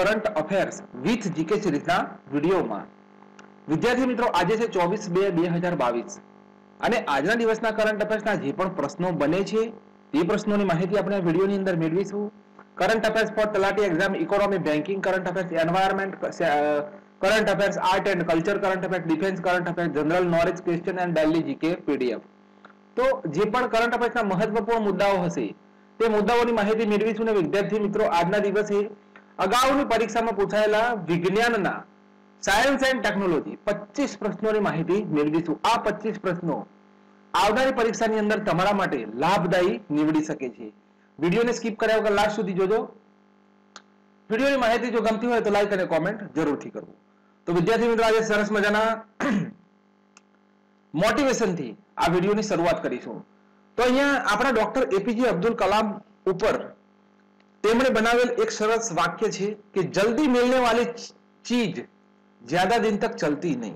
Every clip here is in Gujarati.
કરંટ અફેર્સ વિથ જીકે સિરીઝના વિડીયોમાં. વિદ્યાર્થી મિત્રો, આજે છે ચોવીસ બે બે હજાર બાવીસ. અને આજના દિવસના કરંટ અફેર્સના જે પણ પ્રશ્નો બને છે, તે પ્રશ્નોની માહિતી આપણે વિડીયોની અંદર મેળવીશું. કરંટ અફેર્સ ફોર તલાટી exam economy banking current affairs environment current affairs art and culture current affairs defence current affairs general knowledge question and daily GK PDF તો જે પણ કરંટ અફેર્સના મહત્વપૂર્ણ મુદ્દાઓ હશે, તે મુદ્દાઓની માહિતી મેળવીશું અને વિદ્યાર્થી મિત્રો, આજના દિવસે અગાઉની પરીક્ષામાં પૂછાયેલા વિજ્ઞાનના સાયન્સ એન્ડ ટેકનોલોજી પચીસ પ્રશ્નોની માહિતી મેળવીશું. આ પચીસ પ્રશ્નો આવનારી પરીક્ષાની અંદર તમારા માટે લાભદાયી નીવડી શકે છે. વિડીયોને સ્કીપ કર્યા વગર લાસ્ટ સુધી જોજો. વિડીયોની માહિતી જો ગમતી હોય તો લાઈક અને કોમેન્ટ જરૂરથી કરવું. તો વિદ્યાર્થી મિત્રો, આજે સરસ મજાના મોટિવેશનથી આ વિડીયોની શરૂઆત કરીશું. તો અહીંયા આપણા ડોક્ટર એપીજે અબ્દુલ કલામ ઉપર તેમણે બનાવેલ એક સરસ વાક્ય છે કે જલ્દી મિલને વાલી चीज ज्यादा दिन तक चलती नहीं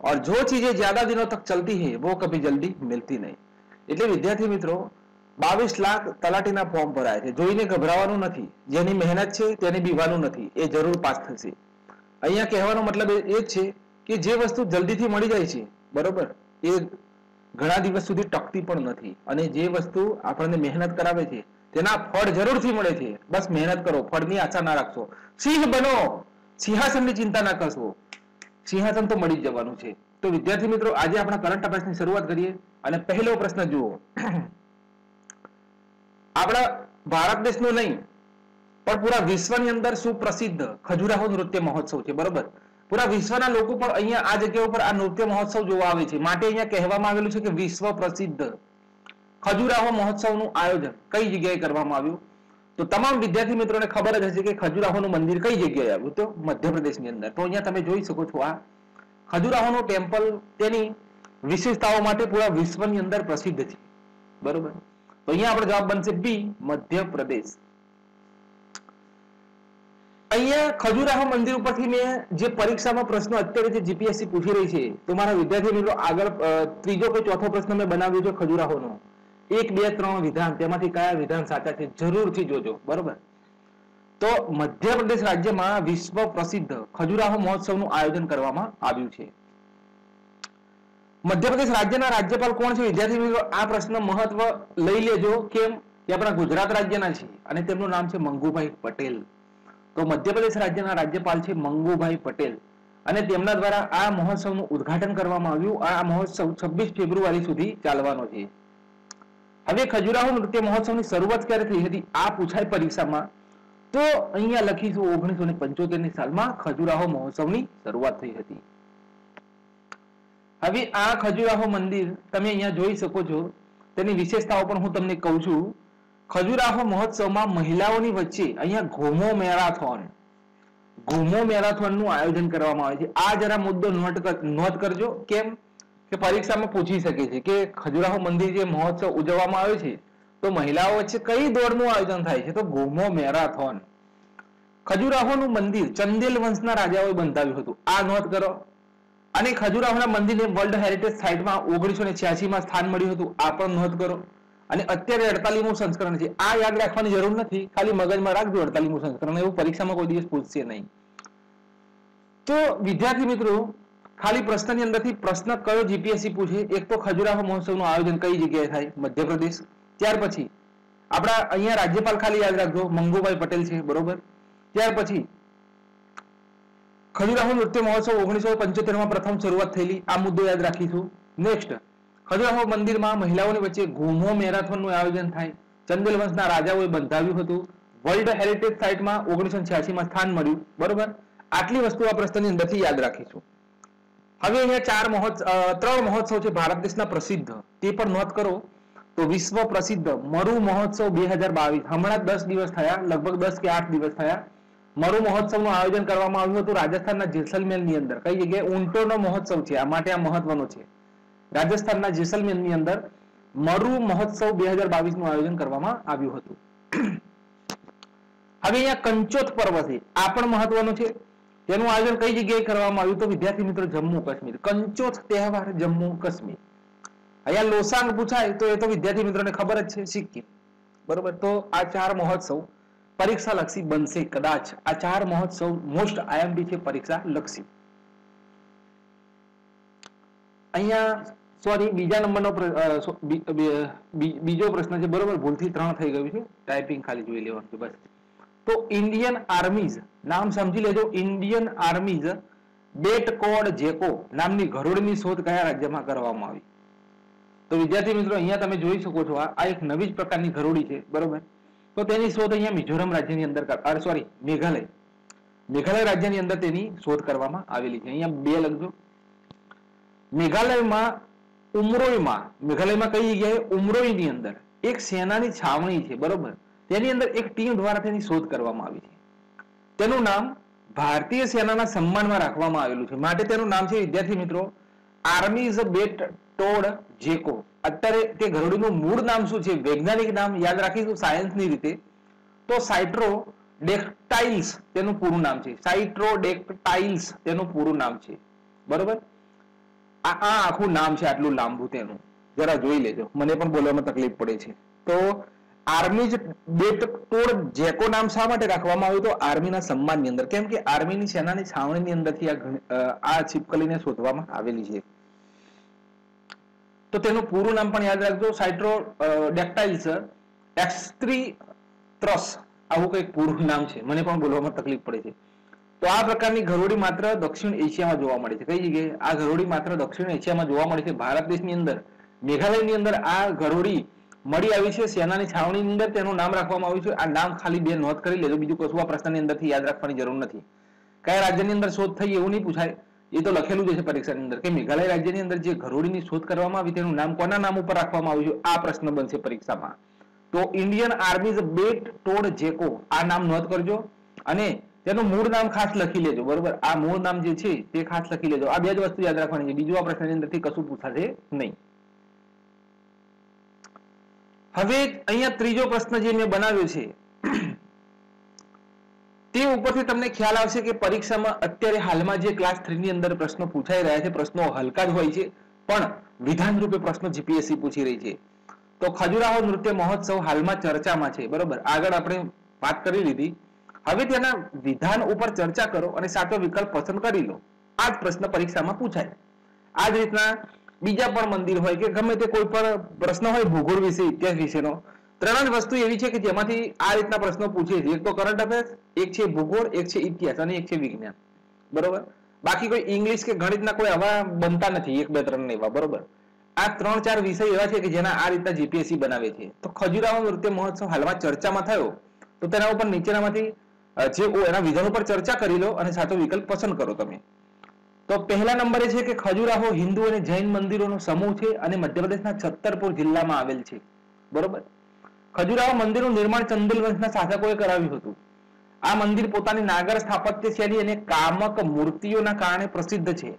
और जो चीजें ज्यादा दिनों तक चलती है वो कभी जल्दी मिलती नहीं એટલે વિદ્યાર્થી મિત્રો બાવીસ લાખ તલાટીના ફોર્મ ભરાય છે જોઈને ગભરાવાનું નથી જેની મહેનત છે તેને બીવાનું નથી એ જરૂર પાસ થશે અહીંયા કહેવાનો મતલબ એ જ છે કે જે વસ્તુ જલ્દીથી મળી જાય છે બરોબર એ ઘણા દિવસ સુધી ટકતી પણ નથી અને જે વસ્તુ આપણને મહેનત કરાવે છે તેના ફળ જરૂરથી મળે છે. બસ મહેનત કરો, ફળની આશા ના રાખશો. સિંહ બનો, સિંહાસનની ચિંતા ના કરશો. સિંહાસન તો મળી જ જવાનું છે. તો વિદ્યાર્થી મિત્રો, આજે આપણા કરંટ અફેર્સની શરૂઆત કરીએ અને પહેલો પ્રશ્ન જુઓ. આપણા ભારત દેશનો નહીં, પણ પૂરા વિશ્વની અંદર સુપ્રસિદ્ધ ખજુરાહો નૃત્ય મહોત્સવ છે, બરોબર? પૂરા વિશ્વના લોકો પણ અહીંયા આ જગ્યા ઉપર આ નૃત્ય મહોત્સવ જોવા આવે છે. માટે અહીંયા કહેવામાં આવેલું છે કે વિશ્વ પ્રસિદ્ધ ખજુરાહો મહોત્સવનું આયોજન કઈ જગ્યાએ કરવામાં આવ્યું? તો તમામ વિદ્યાર્થી મિત્રોને ખબર જ હશે કે ખજુરાહોનું મંદિર કઈ જગ્યાએ આવ્યું તો મધ્યપ્રદેશની અંદર. તો અહીંયા તમે જોઈ શકો છો આ ખજુરાહોનું ટેમ્પલ તેની વિશેષતાઓ માટે પૂરા વિશ્વની અંદર પ્રસિદ્ધ છે. બરોબર? તો અહીંયા આપણો જવાબ બનશે બી, મધ્યપ્રદેશ. અહીંયા ખજુરાહો મંદિર ઉપરથી મેં જે પરીક્ષામાં પ્રશ્નો અત્યારે જે જીપીએસસી પૂછી રહી છે, તો મારા વિદ્યાર્થી મિત્રો આગળ ત્રીજો કે ચોથો પ્રશ્ન મેં બનાવ્યો છે ખજુરાહોનો. એક, બે, ત્રણ વિધાન, તેમાંથી કયા વિધાન સાચા છે, જરૂરથી જોજો, બરોબર? તો મધ્યપ્રદેશ રાજ્યમાં વિશ્વ પ્રસિદ્ધ ખજુરાહો મહોત્સવનું આયોજન કરવામાં આવ્યું છે. મધ્યપ્રદેશ રાજ્યના રાજ્યપાલ કોણ છે? વિદ્યાર્થી મિત્રો, આ પ્રશ્ન મહત્વ લઈ લેજો. કેમ? કે આપણા ગુજરાત રાજ્યના છે અને તેમનું નામ છે મંગુભાઈ પટેલ. તો મધ્યપ્રદેશ રાજ્યના રાજ્યપાલ છે મંગુભાઈ પટેલ. અને તેમના દ્વારા આ મહોત્સવનું ઉદ્ઘાટન કરવામાં આવ્યું. આ મહોત્સવ છવ્વીસ ફેબ્રુઆરી સુધી ચાલવાનો છે. હવે ખજુરાહો નૃત્ય મહોત્સવની શરૂઆત ક્યારે થઈ હતી, આ પૂછાય પરીક્ષામાં. તો અહીંયા લખીશું ઓગણીસો ને પંચોતેરની સાલમાં ખજુરાહો મહોત્સવની શરૂઆત થઈ હતી. હવે આ ખજુરાહો મંદિર તમે અહીંયા જોઈ શકો છો. તેની વિશેષતાઓ પણ હું તમને કહું છું. ખજુરાહો મહોત્સવમાં મહિલાઓની વચ્ચે અહીંયા ઘોમો મેરાથોન. ઘોમો મેરાથોનનું આયોજન કરવામાં આવે છે. આ જરા મુદ્દો નોટ નોંધ કરજો. કેમ? કે પરીક્ષામાં પૂછી શકે છે કે ખજુરાહો મંદિર જે મહોત્સવ ઉજવવામાં આવે છે, તો મહિલાઓ વચ્ચે કઈ દોડનું આયોજન થાય છે? તો ગોમો મેરાથોન. ખજુરાહોનું મંદિર ચંદેલ વંશના રાજાઓએ બંધાવ્યું હતું. આ નોંધ કરો. અને ખજુરાહોના મંદિરને વર્લ્ડ હેરિટેજ સાઇટમાં ઓગણીસો ને છ્યાસીમાં સ્થાન મળ્યું હતું. આ પણ નોંધ કરો. અને અત્યારે અડતાલીમું સંસ્કરણ છે. આ યાદ રાખવાની જરૂર નથી. ખાલી મગજમાં રાખજો અડતાલીમું સંસ્કરણ. એવું પરીક્ષામાં કોઈ દિવસ પૂછશે નહીં. તો વિદ્યાર્થી મિત્રો ખાલી પ્રશ્નની અંદરથી પ્રશ્ન કયો જીપીએસસી પૂછે, એક તો ખજુરાહો મહોત્સવનું આયોજન કઈ જગ્યાએ થાય? મધ્યપ્રદેશ. ત્યાર પછી, આપણા અહીંયા રાજ્યપાલ ખાલી યાદ રાખજો, મંગુભાઈ પટેલ છે, બરોબર? ત્યાર પછી, ખજુરાહો નૃત્ય મહોત્સવ ઓગણીસો પંચોતેરમાં પ્રથમ શરૂઆત થયેલી, આ મુદ્દો યાદ રાખીશું. નેક્સ્ટ ખજુરાહો મંદિરમાં મહિલાઓની વચ્ચે ઘૂમો મેરાથોનનું આયોજન થાય. ચંદેલ વંશના રાજાઓએ બંધાવ્યું હતું. વર્લ્ડ હેરિટેજ સાઇટમાં ઓગણીસો છ્યાસી માં સ્થાન મળ્યું, બરોબર? આટલી વસ્તુ આ પ્રશ્નની અંદરથી યાદ રાખીશું. હવે અહીંયા ચાર મહોત્સવ ત્રણ મહોત્સવ છે ભારત દેશના પ્રસિદ્ધ. તે પણ નોંધ કરો. તો વિશ્વ પ્રસિદ્ધ મરુ મહોત્સવ બે હજાર બાવીસ. હમણાં દસ દિવસ થયા, લગભગ દસ કે આઠ દિવસ થયા. મરુ મહોત્સવનું આયોજન કરવામાં આવ્યું હતું રાજસ્થાનના જેસલમેરની અંદર. કઈ જગ્યાએ? ઊંટોનો મહોત્સવ છે. આ માટે આ મહત્વનો છે. રાજસ્થાનના જેસલમેરની અંદર મરુ મહોત્સવ બે હજાર બાવીસનું આયોજન કરવામાં આવ્યું હતું. હવે અહીંયા કંચોત પર્વ છે. આ પણ મહત્વનું છે. તેનું આયોજન કઈ જગ્યાએ કરવામાં આવ્યું તો વિદ્યાર્થી મિત્રો જમ્મુ કાશ્મીર. કંચોથ તહેવાર જમ્મુ કાશ્મીર. અહીંયા લોસાંગ પૂછાય તો એ તો વિદ્યાર્થી મિત્રોને ખબર જ છે સિક્કિમ. બરોબર? તો આ ચાર મહોત્સવ પરીક્ષા લક્ષી બનશે કદાચ. આ ચાર મહોત્સવ મોસ્ટ આઈએમપી છે પરીક્ષા લક્ષી અહીંયા સોરી બીજા નંબરનો બીજો પ્રશ્ન છે. બરોબર? ભૂલથી ત્રણ થઈ ગયું છે. ટાઈપિંગ ખાલી જોઈ લેવાનું છે, બસ. તો ઇન્ડિયન આર્મીઝ નામ સમજી લેજો Indian army's bent toed gecko નામની ઘરોડીની શોધ કયા રાજ્યમાં કરવામાં આવી તો વિદ્યાર્થી મિત્રો અહીંયા તમે જોઈ શકો છો આ એક નવી જ પ્રકારની ઘરોડી છે બરોબર તો તેની શોધ અહીંયા મિઝોરમ રાજ્યની અંદર સોરી મેઘાલય. મેઘાલય રાજ્યની અંદર તેની શોધ કરવામાં આવેલી છે. અહીંયા બે લખજો મેઘાલયમાં ઉમરોઈમાં મેઘાલયમાં કઈ જગ્યાએ? ઉમરોઈની અંદર. એક સેનાની છાવણી છે, બરોબર? તેની અંદર એક ટીમ દ્વારા તેની શોધ કરવામાં આવી છે. તેનું નામ ભારતીય સેનાના સન્માનમાં રાખવામાં આવેલું છે. માટે તેનું નામ છે, વિદ્યાર્થી મિત્રો આર્મીઝ બેટ ટોડ જેકો અત્યારે તે ઘરડીનું મૂળ નામ શું છે, વૈજ્ઞાનિક નામ યાદ રાખીશું સાયન્સની રીતે. તો સાઇટ્રો ડેક્ટાઇલ્સ તેનું પૂરું નામ છે. સાઇટ્રો ડેક્ટાઇલ્સ તેનું પૂરું નામ છે. બરોબર? આ આખું નામ છે, આટલું લાંબુ તેનું. જરા જોઈ લેજો. મને પણ બોલવામાં તકલીફ પડે છે. તો આર્મી જ બેટ ટોડ જેકો નામ શા માટે રાખવામાં આવ્યું? તો આર્મીના સન્માનની અંદર. કેમ કે આર્મીની સેનાની છાવણીની અંદરથી આ આ છીપકલીને શોધવામાં આવેલી છે. તો તેનું પૂરું નામ પણ યાદ રાખજો. સાઇટ્રો ડેક્ટાઇલ્સ એક્સ્ટ્રી ત્રસ આવું કંઈક પૂરું નામ છે. મને પણ બોલવામાં તકલીફ પડે છે. તો આ પ્રકારની ઘરોડી માત્ર દક્ષિણ એશિયામાં જોવા મળે છે. કઈ જગ્યાએ? આ ઘરોડી માત્ર દક્ષિણ એશિયામાં જોવા મળે છે. ભારત દેશની અંદર. મેઘાલયની અંદર આ ઘરોડી મળી આવી છે. સેનાની છાવણીની અંદર તેનું નામ રાખવામાં આવ્યું છે. આ નામ ખાલી બે નોંધ કરી લેજો. બીજું કશું આ પ્રશ્નની અંદરથી યાદ રાખવાની જરૂર નથી. કયા રાજ્યની અંદર શોધ થઈ એવું નહીં પૂછાય. એ તો લખેલું જ છે પરીક્ષાની અંદર. કે મેઘાલય રાજ્યની અંદર જે ઘરોડીની શોધ કરવામાં આવી તેનું નામ કોના નામ ઉપર રાખવામાં આવ્યું આ પ્રશ્ન બનશે પરીક્ષામાં. તો ઇન્ડિયન આર્મીઝ બેટ ટોડ જેકો, આ નામ નોંધ કરજો. અને તેનું મૂળ નામ ખાસ લખી લેજો. બરોબર? આ મૂળ નામ જે છે તે ખાસ લખી લેજો. આ બે જ વસ્તુ યાદ રાખવાની છે. બીજું આ પ્રશ્નની અંદરથી કશું પૂછાશે નહીં. હવે અહીંયા ત્રીજો પ્રશ્ન જે મેં બનાવ્યો છે, તે ઉપરથી તમને ખ્યાલ આવશે કે પરીક્ષામાં અત્યારે હાલમાં જે ક્લાસ થ્રી ની અંદર પ્રશ્નો પૂછાઈ રહ્યા છે, પ્રશ્નો હલકા જ હોય છે, પણ વિધાન રૂપે પ્રશ્નો જીપીએસસી પૂછી રહી છે. તો ખજુરાહો નૃત્ય મહોત્સવ હાલમાં ચર્ચામાં છે, બરોબર? આગળ આપણે વાત કરી લીધી. હવે તેના વિધાન ઉપર ચર્ચા કરો અને સાચો વિકલ્પ પસંદ કરી લો. આ જ પ્રશ્ન પરીક્ષામાં પૂછાય. આ જ રીતના બીજા પણ મંદિર હોય કે ગમે તે કોઈ પણ પ્રશ્ન હોય, ભૂગોળ વિશે, ઇતિહાસ વિશેનો, ત્રણ જ વસ્તુ એવી છે કે જેમાંથી આ રીતના પ્રશ્નો પૂછે છે. એક તો કરંટ અફેર્સ એક છે ભૂગોળ, એક છે ઇતિહાસ અને એક છે વિજ્ઞાન. બરોબર? બાકી કોઈ ઇંગ્લિશ કે ગણિતના કોઈ આવા બનતા નથી, એક, બે, ત્રણ એવા, બરોબર? આ ત્રણ, ચાર વિષય એવા છે કે જેના આ રીતના જીપીએસસી બનાવે છે. તો ખજુરાહો નૃત્ય મહોત્સવ હાલમાં ચર્ચામાં થયો, તો તેના ઉપર નીચેનામાંથી જે એના વિધાન ઉપર ચર્ચા કરી લો અને સાચો વિકલ્પ પસંદ કરો તમે. તો પહેલા નંબરે છે કે ખજુરાહો હિન્દુ અને જૈન મંદિરોનો સમૂહ છે અને મધ્યપ્રદેશના છત્તરપુર જિલ્લામાં આવેલ છે. બરોબર? ખજુરાહો મંદિરનું નિર્માણ ચંદેલ વંશના શાસકોએ કરાવ્યું હતું. આ મંદિર પોતાની નાગર સ્થાપત્ય શૈલી અને કામક મૂર્તિઓના કારણે પ્રસિદ્ધ છે.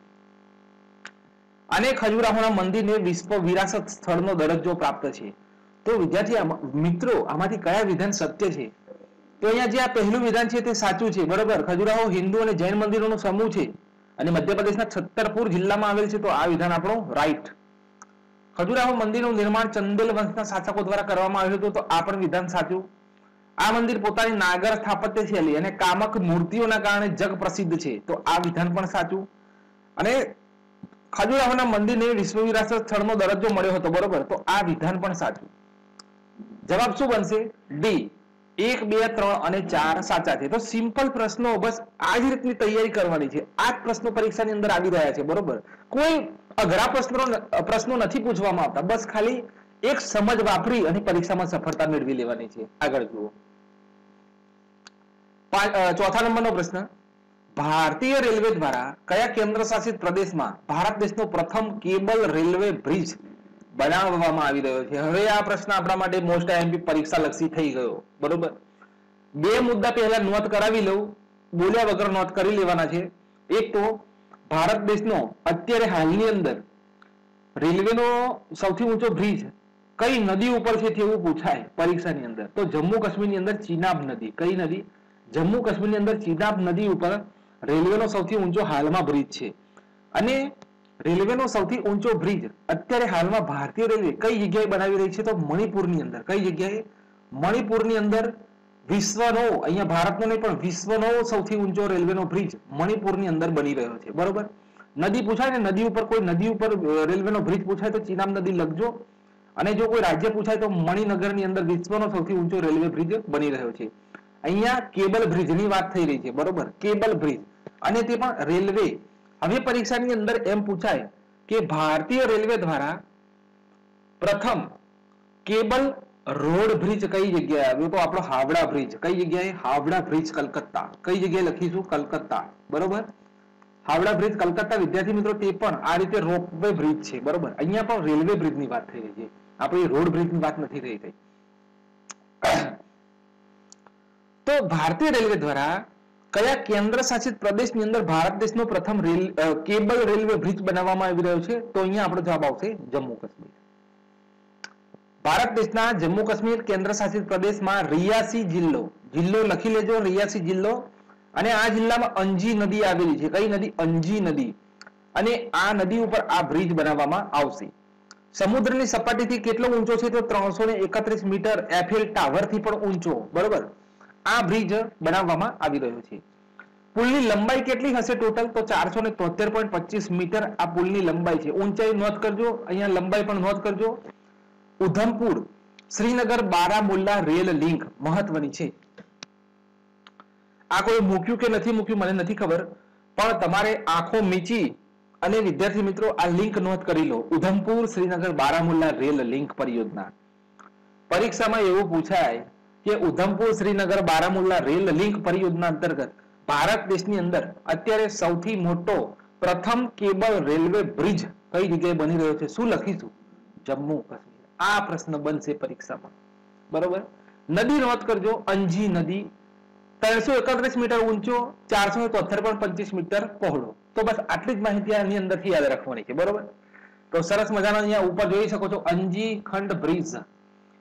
અને ખજુરાહોના મંદિરને વિશ્વ વિરાસત સ્થળનો દરજ્જો પ્રાપ્ત છે. તો વિદ્યાર્થી મિત્રો, આમાંથી કયા વિધાન સત્ય છે? તો અહીંયા જે આ પહેલું વિધાન છે તે સાચું છે. બરોબર? ખજુરાહો હિન્દુ અને જૈન મંદિરોનો સમૂહ છે. અને મધ્યપ્રદેશના છત્તરપુર જિલ્લામાં આવેલ છે, તો આ વિધાન આપણો રાઈટ ખજુરાહો મંદિરનું નિર્માણ ચંદેલ વંશના શાસકો દ્વારા કરવામાં આવ્યું હતું, તો આ પણ વિધાન સાચું. આ મંદિર પોતાની નાગર સ્થાપત્ય શૈલી અને કામક મૂર્તિઓના કારણે જગ પ્રસિદ્ધ છે, તો આ વિધાન પણ સાચું. અને ખજુરાહોના મંદિરને વિશ્વ વિરાસત સ્થળનો દરજ્જો મળ્યો હતો, બરોબર? તો આ વિધાન પણ સાચું. જવાબ શું બનશે? ડી. એક, બે, ત્રણ અને ચાર સાચા છે. તો સિમ્પલ પ્રશ્નો બસ આ જ રીતની તૈયારી કરવાની છે. આ જ પ્રશ્નો પરીક્ષાની અંદર આવી રહ્યા છે, બરોબર? કોઈ અઘરા પ્રશ્નો પ્રશ્નો નથી પૂછવામાં આવતા. બસ ખાલી એક સમજ વાપરી અને પરીક્ષામાં સફળતા મેળવી લેવાની છે. આગળ જુઓ. ચોથા નંબરનો પ્રશ્ન. ભારતીય રેલવે દ્વારા કયા કેન્દ્ર શાસિત પ્રદેશમાં ભારત દેશનો પ્રથમ કેબલ રેલવે બ્રિજ બનાવવામાં આવી રહ્યો છે. હવે આ પ્રશ્ન આપણા માટે મોસ્ટ આઈએમપી પરીક્ષા લક્ષી થઈ ગયો. બરોબર? બે મુદ્દા પહેલા નોંધ કરાવી લઉં. બોલ્યા વગર નોંધ કરી લેવાના છે. એક તો, ભારત દેશનો અત્યારે હાલની અંદર રેલવેનો સૌથી ઊંચો બ્રિજ કઈ નદી ઉપર છે તેવું પૂછાય પરીક્ષાની અંદર. તો જમ્મુ કાશ્મીરની અંદર ચિનાબ નદી. કઈ નદી? જમ્મુ કાશ્મીરની અંદર ચિનાબ નદી ઉપર રેલવેનો સૌથી ઊંચો હાલમાં બ્રિજ છે. અને રેલવેનો સૌથી ઊંચો બ્રિજ અત્યારે હાલમાં ભારતીય રેલવે કઈ જગ્યાએ બનાવી રહી છે તો મણિપુરની અંદર? કઈ જગ્યાએ? મણિપુરની અંદર વિશ્વનો, અહીંયા ભારતનો નહીં પણ વિશ્વનો સૌથી ઊંચો રેલવેનો બ્રિજ મણિપુરની અંદર બની રહ્યો છે. બરોબર? નદી પૂછાય ને, નદી ઉપર કોઈ નદી ઉપર રેલવેનો બ્રિજ પૂછાય તો ચીનામ નદી લખજો. અને જો કોઈ રાજ્ય પૂછાય તો મણિનગરની અંદર વિશ્વનો સૌથી ઊંચો રેલવે બ્રિજ બની રહ્યો છે. અહીંયા કેબલ બ્રિજની વાત થઈ રહી છે. બરોબર? Cable bridge. અને તે પણ રેલવે હવે પરીક્ષાની અંદર એમ પૂછાય કે ભારતીય રેલવે દ્વારા પ્રથમ કેબલ રોડ બ્રિજ કઈ જગ્યાએ આવ્યો તો આપણો હાવડા બ્રિજ કઈ જગ્યાએ હાવડા બ્રિજ કલકત્તા કઈ જગ્યાએ લખીશું કલકત્તા બરોબર હાવડા બ્રિજ કલકત્તા વિદ્યાર્થી મિત્રો તે પણ આ રીતે રોપવે બ્રિજ છે બરોબર અહીંયા પણ રેલવે બ્રિજની વાત થઈ રહી છે આપણી રોડ બ્રિજની વાત નથી થઈ રહી તો ભારતીય રેલવે દ્વારા કયા કેન્દ્ર શાસિત પ્રદેશની અંદર ભારત દેશનો પ્રથમ કેબલ રેલવે બ્રિજ બનાવવામાં આવી રહ્યો છે? તો અહીંયા આપણો જવાબ આવશે જમ્મુ કાશ્મીર. ભારત દેશના જમ્મુ કાશ્મીર કેન્દ્ર શાસિત પ્રદેશમાં રિયાસી જિલ્લો. જિલ્લો લખી લેજો, રિયાસી જિલ્લો. અને આ જિલ્લામાં અંજી નદી આવેલી છે. કઈ નદી? અંજી નદી. અને આ નદી ઉપર આ બ્રિજ બનાવવામાં આવશે. સમુદ્રની સપાટીથી કેટલો ઊંચો છે? તો ત્રણસો મીટર એફેલ ટાવરથી પણ ઊંચો. બરોબર? આ બ્રિજ બનાવવામાં આવી રહ્યો છે. પુલની લંબાઈ કેટલી હશે ટોટલ તો ચારસો ને તોતેર પોઈન્ટ પચીસ મીટર આ પુલની લંબાઈ છે. ઊંચાઈ નોંધ કરજો. અહીંયા લંબાઈ પણ નોંધ કરજો. ઉધમપુર, શ્રીનગર, બારામુલ્લા, રેલ લિંક મહત્વની છે. આ કોઈ મૂક્યું કે નથી મૂક્યું મને નથી ખબર, પણ તમારે આંખો મીચી અને વિદ્યાર્થી મિત્રો આ લિંક નોંધ કરી લો. ઉધમપુર, શ્રીનગર, બારામુલ્લા રેલ લિંક પરિયોજના. પરીક્ષામાં એવું પૂછાય કે ઉધમપુર શ્રીનગર બારામુલ્લા રેલ લિંક પરિયોજના અંતર્ગત ભારત દેશની અંદર અત્યારે સૌથી મોટો પ્રથમ કેબલ રેલવે બ્રિજ કઈ જગ્યાએ બની રહ્યો છે શું લખીશું જમ્મુ કાશ્મીર આ પ્રશ્ન બનશે પરીક્ષામાં બરોબર નદી નોંધ કરજો અંજી નદી ત્રણસો એકત્રીસ મીટર ઊંચો ચારસો તોતેર પોઈન્ટ પચીસ મીટર પહોળો તો બસ આટલી જ માહિતી આની અંદરથી યાદ રાખવાની છે બરોબર તો સરસ મજાનો અહીંયા ઉપર જોઈ શકો છો Anji Khad bridge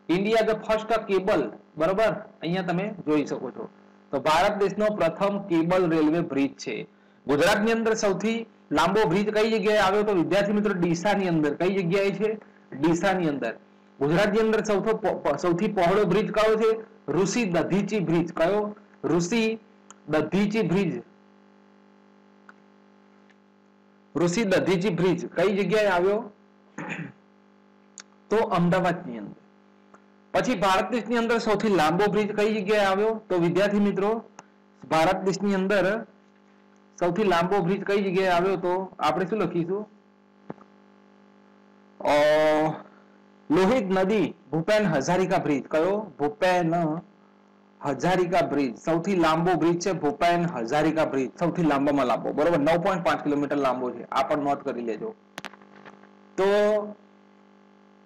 India the first cable બરોબર? અહીંયા તમે જોઈ શકો છો. તો ભારત દેશનો પ્રથમ કેબલ રેલવે બ્રિજ છે. ગુજરાતની અંદર સૌથી લાંબો બ્રિજ કઈ જગ્યાએ આવ્યો તો વિદ્યાર્થી મિત્રો ડીસાની અંદર. કઈ જગ્યાએ છે? ડીસાની અંદર. ગુજરાતની અંદર સૌથી સૌથી પહોળો બ્રિજ કયો છે? ઋષિ દધીચી બ્રિજ. કયો? ઋષિ દધીચી બ્રિજ. ઋષિ દધીચી બ્રિજ. કઈ જગ્યાએ આવ્યો? તો અમદાવાદની અંદર. પછી ભારત દેશની અંદર સૌથી લાંબો બ્રિજ કઈ જગ્યાએ આવ્યો? તો વિદ્યાર્થી મિત્રો, ભારત દેશની અંદર સૌથી લાંબો બ્રિજ કઈ જગ્યાએ આવ્યો? તો આપણે શું લખીશું? લોહિત નદી ભૂપેન હજારિકા બ્રિજ કયો? ભૂપેન હજારિકા બ્રિજ સૌથી લાંબો બ્રિજ છે ભૂપેન હજારિકા બ્રિજ સૌથી લાંબામાં લાંબો. બરોબર? નવ પોઈન્ટ પાંચ કિલોમીટર લાંબો છે. આ પણ નોટ કરી લેજો. તો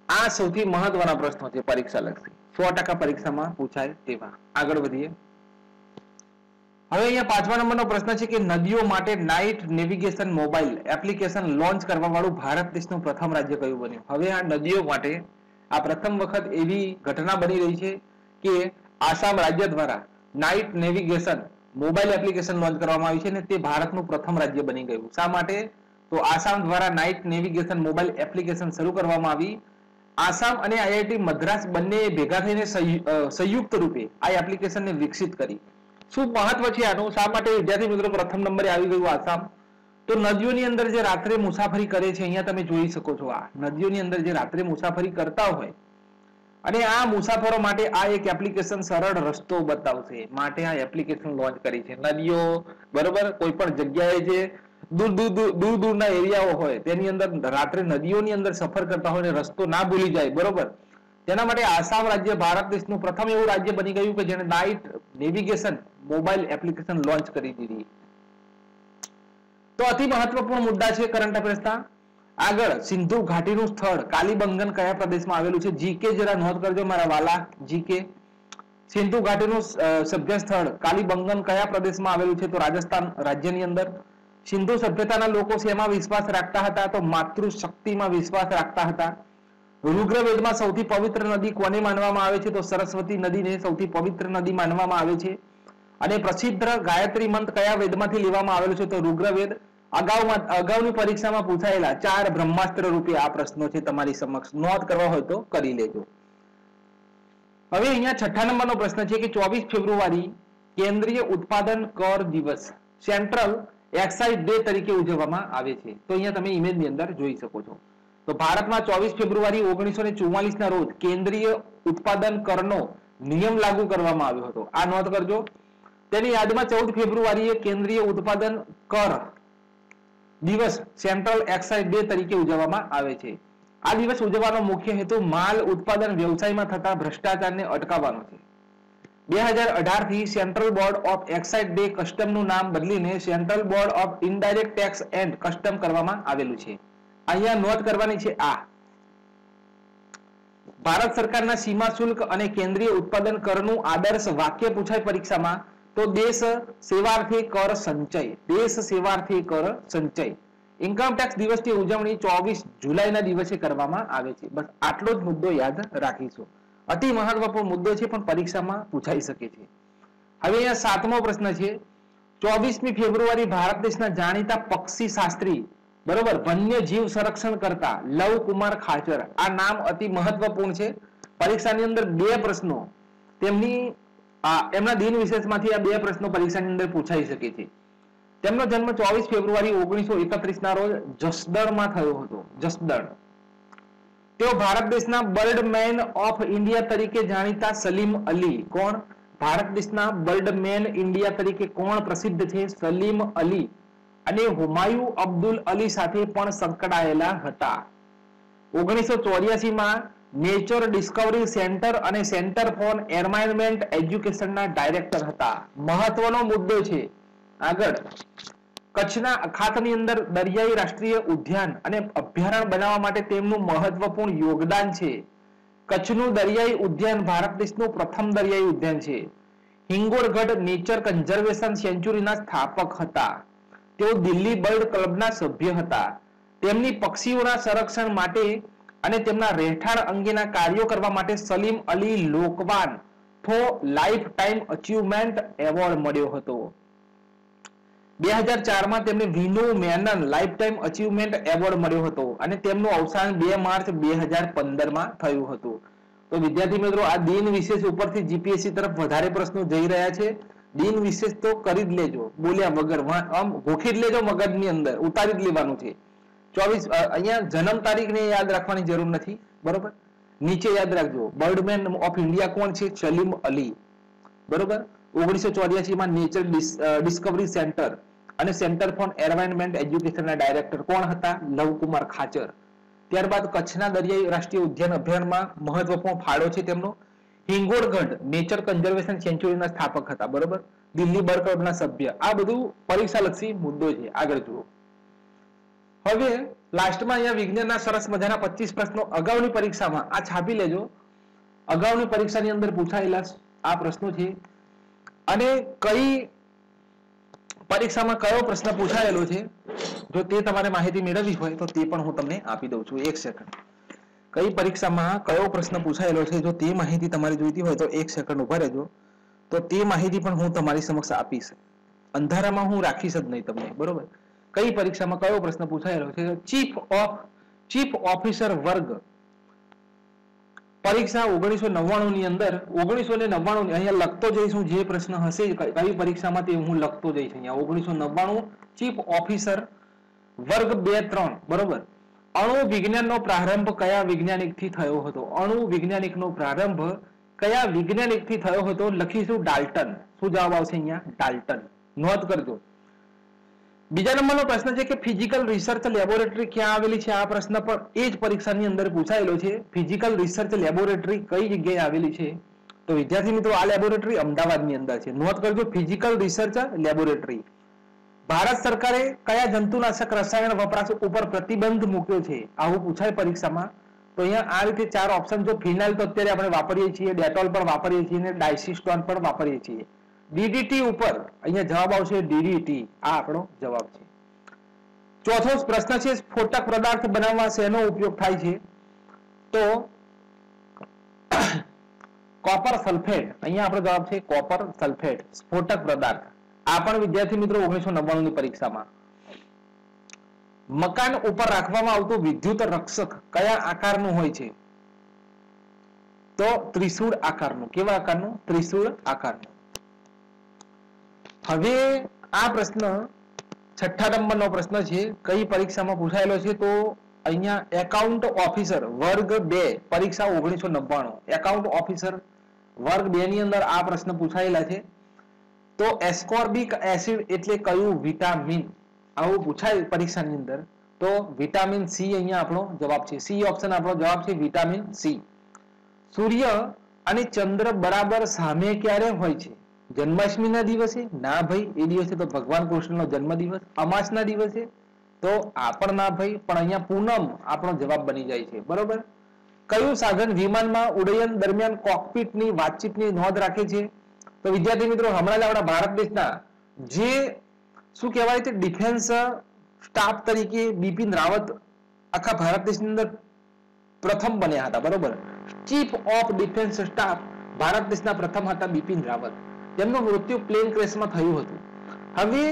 આ સૌથી મહત્વના પ્રશ્નો છે પરીક્ષા લક્ષી સો ટકા પરીક્ષામાં પૂછાય તેવા. આગળ વધીએ. હવે અહીંયા પાંચમા નંબરનો પ્રશ્ન છે કે નદીઓ માટે night navigation mobile application launch કરવા વાળું ભારત દેશનું પ્રથમ રાજ્ય કયું બન્યું? હવે આ નદીઓ માટે આ પ્રથમ વખત એવી ઘટના બની રહી છે કે આસામ રાજ્ય દ્વારા night navigation mobile application launch કરવામાં આવી છે અને તે ભારતનું પ્રથમ રાજ્ય બની ગયું. શા માટે? તો આસામ દ્વારા નાઇટ નેવિગેશન મોબાઈલ એપ્લિકેશન શરૂ કરવામાં આવી. આસામ અને આઈઆઈટી મદ્રાસ બંને ભેગા થઈને સંયુક્ત રૂપે આ એપ્લિકેશનને વિકસિત કરી. શું મહત્વ છે આનું? શા માટે વિદ્યાર્થી મિત્રો પ્રથમ નંબરે આવી ગયું આસામ? તો નદીઓની અંદર જે રાત્રે મુસાફરી કરે છે, અહીંયા તમે જોઈ શકો છો આ. નદીઓની અંદર જે રાત્રે મુસાફરી કરતા હોય, અને આ મુસાફરો માટે આ એક એપ્લિકેશન સરળ રસ્તો બતાવશે. માટે આ એપ્લિકેશન લોન્ચ કરી છે. નદીઓ, બરોબર? કોઈ પણ જગ્યાએ જે દૂર દૂર દૂર દૂરના એરિયાઓ હોય, તેની અંદર રાત્રે નદીઓની અંદર સફર કરતા હોય ને રસ્તો ના ભૂલી જાય, બરોબર? તેના માટે આસામ રાજ્ય ભારત દેશનું પ્રથમ એવું રાજ્ય બની ગયું કે જેને night navigation mobile application launch કરી દીધી. તો અતિ મહત્વપૂર્ણ મુદ્દા છે કરંટ અફેર્સના આગળ સિંધુ ઘાટીનું સ્થળ, કાલીબંગન કયા પ્રદેશમાં આવેલું છે? જીકે જરા નોંધ કરજો મારા વાલા જીકે સિંધુ ઘાટીનું સભ્ય સ્થળ કાલીબંગન કયા પ્રદેશમાં આવેલું છે? તો રાજસ્થાન રાજ્યની અંદર. સિંધુ સભ્યતાના લોકો શેમાં વિશ્વાસ રાખતા હતા તો માતૃશક્તિમાં વિશ્વાસ રાખતા હતા ઋગ્વેદમાં સૌથી પવિત્ર નદી કોને માનવામાં આવે છે તો સરસ્વતી નદીને સૌથી પવિત્ર નદી માનવામાં આવે છે અને પ્રસિદ્ધ ગાયત્રી મંત્ર કયા વેદમાંથી લેવામાં આવેલો છે, તો ઋગ્વેદ અગાઉમાં, અગાઉની પરીક્ષામાં પૂછાયેલા ચાર બ્રહ્માસ્ત્ર રૂપે આ પ્રશ્નો છે તમારી સમક્ષ. નોંધ કરવા હોય તો કરી લેજો. હવે અહીંયા છઠ્ઠા નંબરનો પ્રશ્ન છે કે ચોવીસ ફેબ્રુઆરી કેન્દ્રીય ઉત્પાદન કર દિવસ. સેન્ટ્રલ એક્સાઇઝ ડે તરીકે ઉજવવામાં આવે છે. તો અહીંયા તમે ઇમેજની અંદર જોઈ શકો છો. તો ભારતમાં ચોવીસ ફેબ્રુઆરી ઓગણીસો ને ના રોજ કેન્દ્રીય ઉત્પાદન કરનો નિયમ લાગુ કરવામાં આવ્યો હતો. આ નોંધ કરજો. તેની યાદમાં ચૌદ ફેબ્રુઆરીએ કેન્દ્રીય ઉત્પાદન કર દિવસ સેન્ટ્રલ એક્સાઇઝ ડે તરીકે ઉજવવામાં આવે છે. આ દિવસ ઉજવવાનો મુખ્ય હેતુ માલ ઉત્પાદન વ્યવસાયમાં થતા ભ્રષ્ટાચારને અટકાવવાનો છે. બે હજાર સેન્ટ્રલ બોર્ડ ઓફ એક્સાઇઝ ડે કસ્ટમનું નામ બદલીને central board of indirect tax and custom કરવામાં આવેલું છે. અહીંયા નોંધ કરવાની છે આ. ભારત સરકારના સીમા શુલ્ક અને કેન્દ્રીય ઉત્પાદન કરનું આદર્શ વાક્ય પૂછાય પરીક્ષામાં તો દેશ સેવાર્થી કર સંચય. દેશ સેવાર્થી કર સંચય. ઇન્કમ ટેક્સ દિવસની ઉજવણી ચોવીસ જુલાઈના દિવસે કરવામાં આવે છે. બસ આટલો જ મુદ્દો યાદ રાખીશું. અતિ મહત્વપૂર્ણ મુદ્દો છે, પણ પરીક્ષામાં પૂછાઈ શકે છે. હવે અહીંયા સાતમો પ્રશ્ન છે. ચોવીસમી ફેબ્રુઆરી ભારત દેશના જાણીતા પક્ષી શાસ્ત્રી, બરોબર વન્ય જીવ સંરક્ષણ કરતા લવ કુમાર ખાચર. આ નામ અતિ મહત્વપૂર્ણ છે. પરીક્ષાની અંદર બે પ્રશ્નો. તેમની એમના દિન વિશેષમાંથી આ બે પ્રશ્નો પરીક્ષાની અંદર પૂછાઈ શકે છે. તેમનો જન્મ ચોવીસ ફેબ્રુઆરી ઓગણીસો એકત્રીસ ના રોજ જસદણમાં થયો હતો. જસદણ. તેઓ ભારત દેશના બર્ડમેન ઓફ ઇન્ડિયા તરીકે જાણીતા સલીમ અલી. કોણ? ભારત દેશના બર્ડમેન ઇન્ડિયા તરીકે કોણ પ્રસિદ્ધ છે? સલીમ અલી અને હુમાયુ અબ્દુલ અલી સાથે પણ સંકળાયેલા હતા. ઓગણીસો ચોર્યાસીમાં nature discovery centre and centre for environment એજ્યુકેશનના director હતા. મહત્વનો મુદ્દો છે. આગળ કચ્છના અખાતની અંદર દરિયાઈ રાષ્ટ્રીય ઉદ્યાન અને અભયારણ્ય બનાવવા માટે તેમનું મહત્વપૂર્ણ યોગદાન છે. કચ્છનું દરિયાઈ ઉદ્યાન ભારત દેશનું પ્રથમ દરિયાઈ ઉદ્યાન છે. હિંગોળગઢ નેચર કન્ઝર્વેશન સેન્ચુરીના સ્થાપક હતા. તેઓ દિલ્હી બર્ડ ક્લબના સભ્ય હતા. તેમની પક્ષીઓના સંરક્ષણ માટે અને તેમના રહેઠાણ અંગેના કાર્યો કરવા માટે સલીમ અલી લોકવાન ફો લાઈફ ટાઈમ અચીવમેન્ટ એવોર્ડ મળ્યો હતો. બે હજાર ચારમાં તેમને Vinu Menon life achievement award મળ્યો હતો અને તેમનું અવસાન બે માર્ચ બે હજાર પંદરમાં થયું હતું. તો વિદ્યાર્થી મિત્રો, આ દિન વિશેષ ઉપરથી જીપીએસસી તરફ વધારે પ્રશ્નો જઈ રહ્યા છે. દિન વિશેષ તો કરી જ લેજો. બોલ્યા વગર આમ ભોખી જ લેજો મગજની અંદર. ઉતારી જ લેવાનું છે. ચોવીસ અહીંયા જન્મ તારીખને યાદ રાખવાની જરૂર નથી. બરોબર? નીચે યાદ રાખજો. બર્ડમેન ઓફ ઇન્ડિયા કોણ છે? સલીમ અલી. બરોબર? ઓગણીસો ચોર્યાસીમાં nature discovery centre and centre for environment એજ્યુકેશનના director કોણ હતા? લવકુમાર ખાચર. ત્યારબાદ કચ્છના દરિયાઈ રાષ્ટ્રીય ઉદ્યાન અભયારણ્યમાં મહત્વપૂર્ણ ફાળો છે તેમનો. હિંગોળગઢ નેચર કન્ઝર્વેશન સેન્ચુરીના સ્થાપક હતા, બરોબર? દિલ્હી ક્લબના સભ્ય. આ બધું પરીક્ષાલક્ષી મુદ્દો છે, આગળ જુઓ. હવે લાસ્ટમાં અહીંયા વિજ્ઞાનના સરસ મજાના પચીસ પ્રશ્નો અગાઉની પરીક્ષામાં. આ છાપી લેજો. અગાઉની પરીક્ષાની અંદર પૂછાયેલા આ પ્રશ્નો છે. અને કઈ પરીક્ષામાં કયો પ્રશ્ન પૂછાયેલો છે, જો તે તમારે માહિતી મેળવવી હોય તો તે પણ હું તમને આપી દઉં છું એક સેકન્ડ કઈ પરીક્ષામાં કયો પ્રશ્ન પૂછાયેલો છે, જો તે માહિતી તમારે જોઈતી હોય તો એક સેકન્ડ ઊભા રહેજો. તો તે માહિતી પણ હું તમારી સમક્ષ આપીશ. અંધારામાં હું રાખીશ જ નહીં તમને, બરોબર? કઈ પરીક્ષામાં કયો પ્રશ્ન પૂછાયેલો છે ચીફ ઓફ, ચીફ ઓફિસર વર્ગ પરીક્ષા ઓગણીસો નવ્વાણું ની અંદર, ઓગણીસો ને નવ્વાણું અહીંયા લખતો જઈશું જે પ્રશ્ન હશે કઈ પરીક્ષામાં તે હું લખતો જઈશ અહીંયા. ઓગણીસો નવ્વાણું, ચીફ ઓફિસર, વર્ગ બે, ત્રણ, બરોબર? અણુ વિજ્ઞાનનો પ્રારંભ કયા વૈજ્ઞાનિકથી થયો હતો? અણુ વૈજ્ઞાનિકનો પ્રારંભ કયા વૈજ્ઞાનિકથી થયો હતો? લખીશું ડાલ્ટન. શું જવાબ આવશે અહીંયા? ડાલ્ટન. નોંધ કરજો. બીજા નંબરનો પ્રશ્ન છે કે ફિઝિકલ રિસર્ચ લેબોરેટરી ક્યાં આવેલી છે? આ પ્રશ્ન પણ એ જ પરીક્ષાની અંદર પૂછાયેલો છે. ફિઝિકલ રિસર્ચ લેબોરેટરી કઈ જગ્યાએ આવેલી છે? તો વિદ્યાર્થી મિત્રો, આ લેબોરેટરી અમદાવાદની અંદર છે. નોંધ કરજો ફિઝિકલ રિસર્ચ લેબોરેટરી ભારત સરકારે કયા જંતુનાશક રસાયણ વપરાશ ઉપર પ્રતિબંધ મૂક્યો છે? આવું પૂછાય પરીક્ષામાં. તો અહીંયા આ રીતે ચાર ઓપ્શન જો ફિનાઇલ તો અત્યારે આપણે વાપરીએ છીએ, ડેટોલ પણ વાપરીએ છીએ અને ડાયસિસ્ટોન પણ વાપરીએ છીએ. ડીડીટી ઉપર અહીંયા જવાબ આવશે ડીડીટી. આ આપણો જવાબ છે. ચોથો પ્રશ્ન છે, સ્ફોટક પદાર્થ બનાવવા શેનો ઉપયોગ થાય છે? તો કોપર સલ્ફેટ. અહીંયા આપણો જવાબ છે કોપર સલ્ફેટ, સ્ફોટક પદાર્થ. આ પણ વિદ્યાર્થી મિત્રો ઓગણીસો નવ્વાણું ની પરીક્ષામાં. મકાન ઉપર રાખવામાં આવતું વિદ્યુત રક્ષક કયા આકારનું હોય છે? તો ત્રિશુળ આકારનું. કેવા આકારનું? ત્રિશુળ આકારનું. હવે આ પ્રશ્ન છઠ્ઠા નંબરનો પ્રશ્ન છે, કઈ પરીક્ષામાં પૂછાયેલો છે તો અહીંયા એકાઉન્ટ ઓફિસર વર્ગ બે, પરીક્ષા ઓગણીસો નવ્વાણું. એકાઉન્ટ ઓફિસર વર્ગ બે ની અંદર આ પ્રશ્ન પૂછાયેલા છે. તો એસ્કોર્બિક એસિડ એટલે કયું વિટામિન આવું પૂછાય પરીક્ષાની અંદર. તો વિટામિન સી અહીંયા આપણો જવાબ છે. સી ઓપ્શન આપણો જવાબ છે વિટામિન સી સૂર્ય અને ચંદ્ર બરાબર સામે ક્યારે હોય છે? જન્માષ્ટમીના દિવસે? ના ભાઈ, એ દિવસે તો ભગવાન કૃષ્ણનો જન્મદિવસ. અમાસના દિવસે? તો આ પણ ના ભાઈ, પણ અહીંયા પૂનમ આપણો જવાબ બની જાય છે. બરોબર? કયું સાધન વિમાનમાં ઉડ્ડયન દરમિયાન કોકપીટની વાતચીતની નોંધ રાખે છે? તો વિદ્યાર્થી મિત્રો, હમણાં જ આપણા ભારત દેશના જે, શું કહેવાય છે ડિફેન્સ સ્ટાફ તરીકે બિપિન રાવત આખા ભારત દેશની અંદર પ્રથમ બન્યા હતા. બરોબર? Chief of defence staff Bharat દેશના પ્રથમ હતા બિપિન રાવત. તેમનું મૃત્યુ પ્લેન ક્રેશમાં થયું હતું. હવે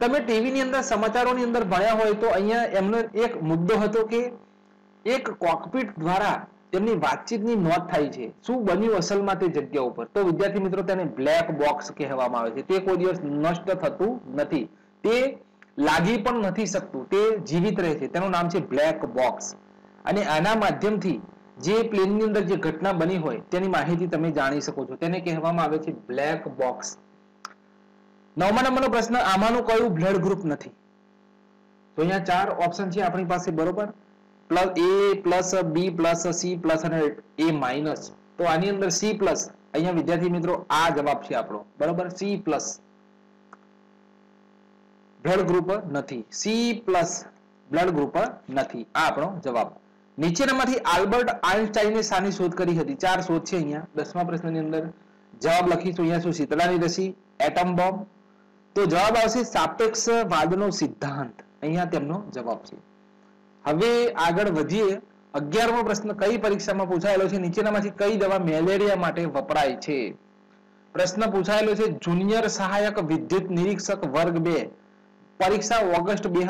તમે ટીવીની અંદર, સમાચારોની અંદર ભણ્યા હોય તો અહીંયા એમનો એક મુદ્દો હતો કે એક કોકપીટ દ્વારા તેમની વાતચીતની નોંધ થાય છે. શું બન્યું અસલમાં તે જગ્યા ઉપર? તો વિદ્યાર્થી મિત્રો તેને બ્લેક બોક્સ કહેવામાં આવે છે. તે કોઈ દિવસ નષ્ટ થતું નથી. તે લાગી પણ નથી શકતું. તે જીવિત રહે છે. તેનું નામ છે બ્લેક બોક્સ અને આના માધ્યમથી જે પ્લેનની અંદર જે ઘટના બની હોય તેની માહિતી તમે જાણી શકો છો. તેને કહેવામાં આવે છે બ્લેક બોક્સ નવમા નંબરનો પ્રશ્ન, આમાંનું કયું બ્લડ ગ્રુપ નથી? તો અહીંયા ચાર ઓપ્શન છે આપણી પાસે, બરોબર? Plus A plus B plus C plus અને એ માઇનસ તો આની અંદર સી પ્લસ અહીંયા વિદ્યાર્થી મિત્રો, આ જવાબ છે આપણો. બરોબર? સી પ્લસ બ્લડ ગ્રુપ નથી. સી પ્લસ બ્લડ ગ્રુપ નથી. આ આપણો જવાબ. નીચેનામાંથી આલ્બર્ટ આઇન્સ્ટાઈને શાની શોધ કરી હતી. ચાર શોધ છે અહીંયા. દસમા પ્રશ્નની અંદર જવાબ લખીશું. અહીંયા શું? શીતળાની રસી, એટમ બોમ્બ. તો જવાબ આવશે સાપેક્ષ સિદ્ધાંત. અહીંયા તેમનો જવાબ છે. હવે આગળ વધીએ. અગિયારમો પ્રશ્ન કઈ પરીક્ષામાં પૂછાયેલો છે? નીચેનામાંથી કઈ દવા મેલેરિયા માટે વપરાય છે? પ્રશ્ન પૂછાયેલો છે, જુનિયર સહાયક વિદ્યુત નિરીક્ષક વર્ગ બે. પરીક્ષા ઓગસ્ટ બે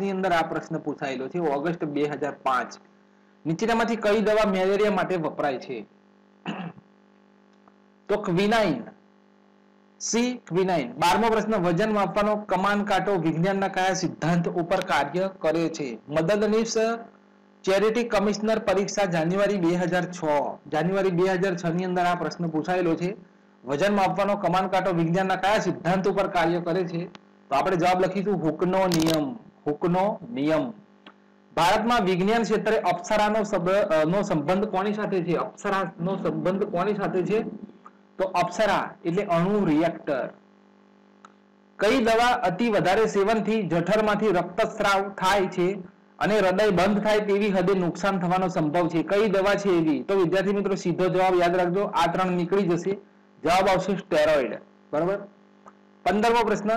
ની અંદર આ પ્રશ્ન પૂછાયેલો છે. ઓગસ્ટ બે નીચેનામાંથી કઈ દવા મેલેરિયા માટે વપરાય છે? તો ક્વિનાઇન. C quinine. બારમો પ્રશ્ન, વજન માપવાનો કમાન કાંટો વિજ્ઞાનના કયા સિદ્ધાંત ઉપર કાર્ય કરે છે? મદદનીશ ચેરિટી કમિશનર પરીક્ષા જાન્યુઆરી બે હજાર છ. જાન્યુઆરી બે હજાર છ ની અંદર આ પ્રશ્ન પૂછાયેલો છે. વજન માપવાનો કમાન કાંટો વિજ્ઞાનના કયા સિદ્ધાંત ઉપર કાર્ય કરે છે? તો આપણે જવાબ લખીશું હુકનો નિયમ. હુકનો નિયમ. ભારતમાં વિજ્ઞાન ક્ષેત્રે અપ્સરાનો નો સંબંધ કોની સાથે છે? અપ્સરાનો સંબંધ કોની સાથે છે? તો અપ્સરા એટલે અણુ રિએક્ટર કઈ દવા અતિ વધારે સેવનથી જઠરમાંથી રક્તસ્રાવ થાય છે અને હૃદય બંધ થાય તેવી હદે નુકસાન થવાનો સંભવ છે? કઈ દવા છે એવી? તો વિદ્યાર્થી મિત્રો, સીધો જવાબ યાદ રાખજો. આ ત્રણ નીકળી જશે. જવાબ આવશે સ્ટેરોઇડ. બરાબર? પંદરમો પ્રશ્ન.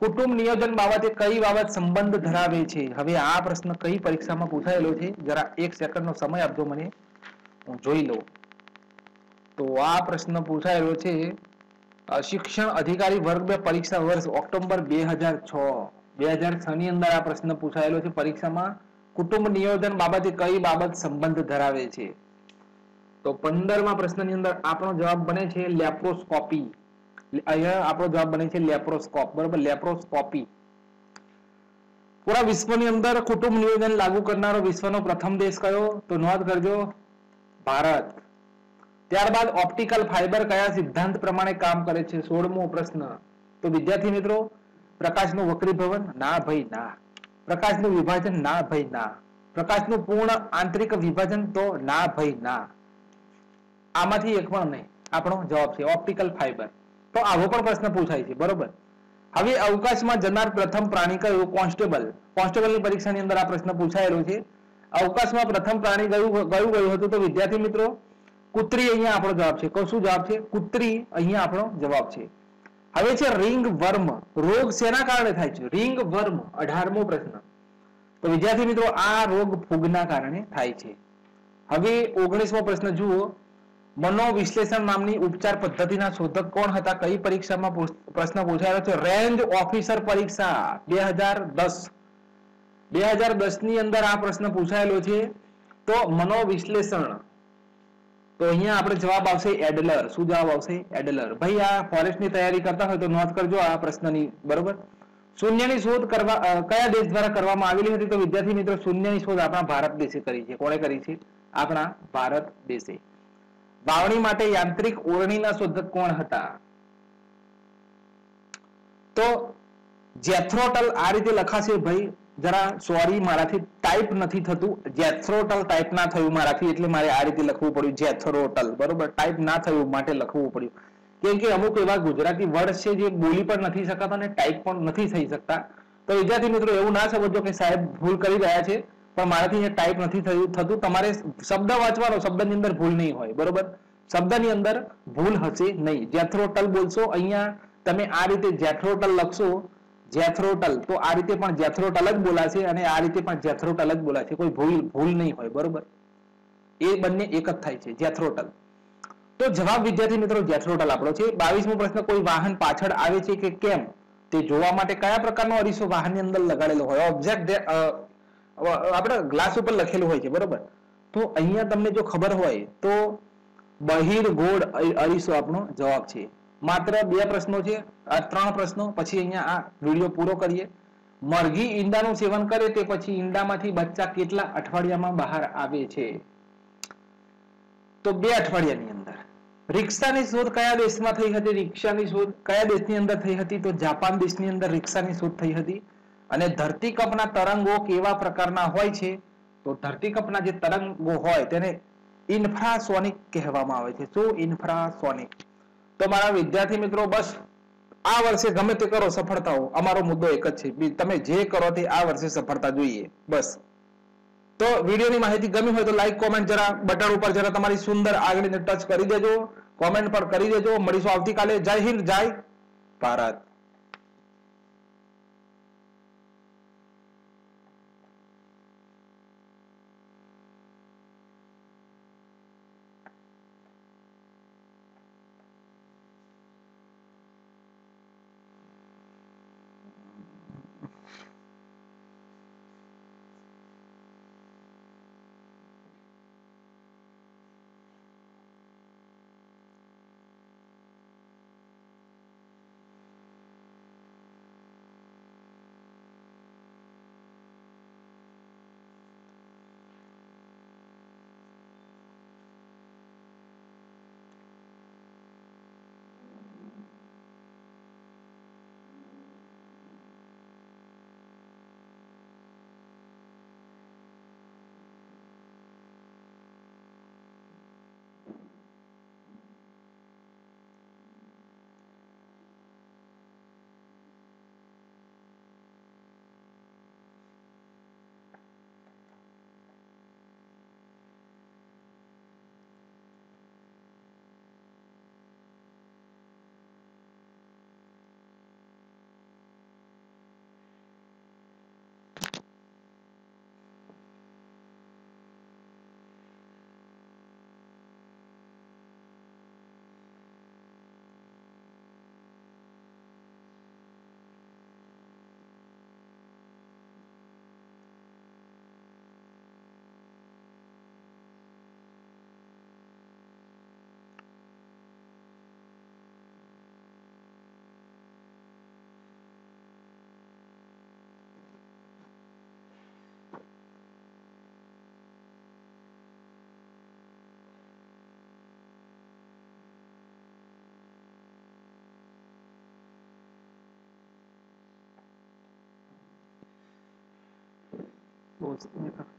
કુટુંબ નિયોજન બાબતે કઈ બાબત સંબંધ ધરાવે છે? હવે આ પ્રશ્ન કઈ પરીક્ષામાં પૂછાયેલો છે? જરા એક સેકન્ડનો સમય આપજો મને. હું જોઈ લઉં. તો આ પ્રશ્ન પૂછાયેલો છે શિક્ષણ અધિકારી વર્ગ બે પરીક્ષા વર્ષ ઓક્ટોબર બે હજાર છ. બે હજાર છ ની અંદર આ પ્રશ્ન પૂછાયેલો છે પરીક્ષામાં. કુટુંબ નિયોજન બાબતે કઈ બાબત સંબંધ ધરાવે છે? તો પંદરમા પ્રશ્નની અંદર આપણો જવાબ બને છે લેપ્રોસ્કોપી. અહીંયા આપણો જવાબ બને છે લેપ્રોસ્કોપ, બરોબર? લેપ્રોસ્કોપી. પૂરા વિશ્વની અંદર કુટુંબ નિયોજન લાગુ કરનારો વિશ્વનો પ્રથમ દેશ કયો? તો નોંધ કરજો, ભારત. ત્યારબાદ ઓપ્ટિકલ ફાઇબર કયા સિદ્ધાંત પ્રમાણે કામ કરે છે? સોળમો પ્રશ્ન. તો વિદ્યાર્થી મિત્રો, પ્રકાશનું વક્રીભવન? ના ભાઈ, ના. પ્રકાશનું વિભાજન? ના ભાઈ, ના. પ્રકાશનું પૂર્ણ આંતરિક વિભાજન? તો ના ભાઈ, ના. આમાંથી એક પણ નહીં, આપણો જવાબ છે ઓપ્ટિકલ ફાઇબર. તો આવો પણ પ્રશ્ન પૂછાય છે. બરોબર? હવે અવકાશમાં જનાર પ્રથમ પ્રાણી કયું? કોન્સ્ટેબલ. કોન્સ્ટેબલની પરીક્ષાની અંદર આ પ્રશ્ન પૂછાયેલો છે. અવકાશમાં પ્રથમ પ્રાણી કયું ગયું હતું? તો વિદ્યાર્થી મિત્રો, કુત્રી અહીંયા આપણો જવાબ છે. શું જવાબ છે? કુત્રી અહીંયા આપણો જવાબ છે. હવે છે રિંગ વર્મ. રોગ શેના કારણે થાય છે? Ringworm. અઢારમો પ્રશ્ન. તો વિદ્યાર્થી મિત્રો, આ રોગ ફૂગના કારણે થાય છે. હવે ઓગણીસમો પ્રશ્ન જુઓ. મનોવિશ્લેષણ નામની ઉપચાર પદ્ધતિના શોધક કોણ હતા? કઈ પરીક્ષામાં પ્રશ્ન પૂછાયો છે? રેન્જ ઓફિસર પરીક્ષા, બે હજાર દસ. બે હજાર દસની અંદર આ પ્રશ્ન પૂછાયેલો છે. તો મનોવિશ્લેષણ. તો અહીંયા આપણે જવાબ આવશે એડલર. શું જવાબ આવશે? એડલર. ભાઈ, આ ફોરેસ્ટની તૈયારી કરતા હોય તો નોંધ કરજો આ પ્રશ્નની, બરોબર? શૂન્યની શોધ કરવા કયા દેશ દ્વારા કરવામાં આવેલી હતી? તો વિદ્યાર્થી મિત્રો, શૂન્યની શોધ આપણા ભારત દેશે કરી છે. કોણે કરી છે? આપણા ભારત દેશે. વાવણી માટે યાંત્રિક ઓરણીના શોધક કોણ હતા? તો જેથ્રોટલ આ રીતે લખાશે, ભાઈ, જરા સોરી મારાથી ટાઈપ નથી થતું. જેથ્રોટલ ટાઈપ ના થયું મારાથી, એટલે મારે આ રીતે લખવું પડ્યું, જેથ્રોટલ. બરોબર? ટાઈપ ના થયું માટે લખવું પડ્યું. કેમ કે અમુક એવા ગુજરાતી વર્ડ છે જે બોલી પણ નથી શકાતા અને ટાઈપ પણ નથી થઈ શકતા. તો વિદ્યાર્થી મિત્રો, એવું ના સમજો કે સાહેબ ભૂલ કરી રહ્યા છે. પણ મારાથી અહીંયા ટાઈપ નથી થયું, થતું. તમારે શબ્દ વાંચવાનો, શબ્દની અંદર ભૂલ નહીં હોય, બરોબર? શબ્દની અંદર ભૂલ હશે નહીં. જેથ્રોટલ બોલશો, અહીંયા તમે આ રીતે જેથ્રોટલ લખશો, જેથ્રોટલ, તો આ રીતે પણ જેથ્રોટલ જ બોલાશે અને આ રીતે પણ જેથ્રોટલ જ બોલાશે. કોઈ ભૂલ ભૂલ નહીં હોય, બરોબર? એ બંને એક જ થાય છે, જેથ્રોટલ. તો જવાબ વિદ્યાર્થી મિત્રો, જેથ્રોટલ આપણો છે. બાવીસમો પ્રશ્ન, કોઈ વાહન પાછળ આવે છે કે કેમ? તે જોવા માટે કયા પ્રકારનો અરીસો વાહનની અંદર લગાડેલો હોય? ઓબ્જેક્ટ આપણે ગ્લાસ ઉપર લખેલું હોય છે, બરોબર? તો અહીંયા તમને જો ખબર હોય, તો બહિર ગોળ અરીસો આપણો જવાબ છે. માત્ર બે પ્રશ્નો છે આ ત્રણ પ્રશ્નો, પછી અહીંયા આ વીડિયો પૂરો કરીએ. મરઘી ઈંડાનું સેવન કરે તે પછી ઈંડામાંથી બચ્ચા કેટલા અઠવાડિયામાં બહાર આવે છે? તો બે અઠવાડિયાની અંદર. રિક્ષાની શોધ કયા દેશમાં થઈ હતી? રિક્ષાની શોધ કયા દેશની અંદર થઈ હતી? તો જાપાન દેશની અંદર રિક્ષાની શોધ થઈ હતી. અને ધરતીકંપના તરંગો કેવા પ્રકારના હોય છે? તો ધરતીકંપના જે તરંગો હોય તેને ઇન્ફ્રાસોનિક કહેવામાં આવે છે. શું ઇન્ફ્રાસોનિક? તો મારા વિદ્યાર્થી મિત્રો, બસ આ વર્ષે ગમે તે કરો સફળતાઓ. અમારો મુદ્દો એક જ છે. તમે જે કરો તે આ વર્ષે સફળતા જોઈએ. બસ. તો વિડીયોની માહિતી ગમી હોય તો લાઈક કોમેન્ટ જરા બટન ઉપર જરા તમારી સુંદર આંગળીને ટચ કરી દેજો. કોમેન્ટ પર કરી દેજો. મળીશું આવતીકાલે. જય હિન્દ, જય ભારત. બહુ જ